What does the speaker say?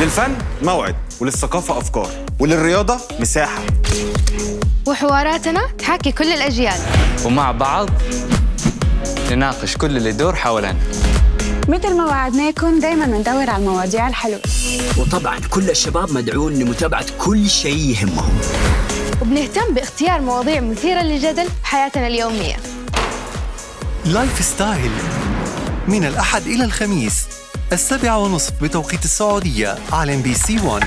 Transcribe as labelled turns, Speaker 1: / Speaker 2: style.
Speaker 1: للفن موعد وللثقافة أفكار وللرياضة مساحة.
Speaker 2: وحواراتنا تحاكي كل الأجيال.
Speaker 3: ومع بعض نناقش كل اللي يدور حولنا.
Speaker 4: مثل ما وعدناكم دايما بندور على المواضيع الحلوة.
Speaker 5: وطبعا كل الشباب مدعون لمتابعة كل شيء يهمهم.
Speaker 2: وبنهتم باختيار مواضيع مثيرة للجدل بحياتنا اليومية.
Speaker 6: lifestyle من الأحد إلى الخميس. السابعة ونصف بتوقيت السعودية على ام بي سي 1